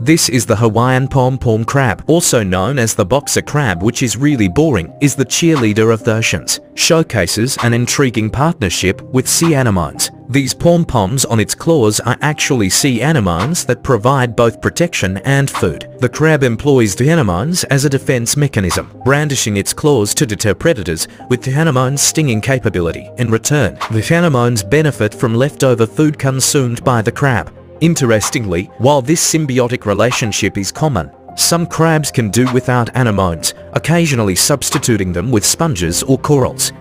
This is the Hawaiian pom-pom crab, also known as the boxer crab which is really boring, is the cheerleader of the oceans, showcases an intriguing partnership with sea anemones. These pom-poms on its claws are actually sea anemones that provide both protection and food. The crab employs the anemones as a defense mechanism, brandishing its claws to deter predators with the anemone's stinging capability. In return, the anemones benefit from leftover food consumed by the crab. Interestingly, while this symbiotic relationship is common, some crabs can do without anemones, occasionally substituting them with sponges or corals.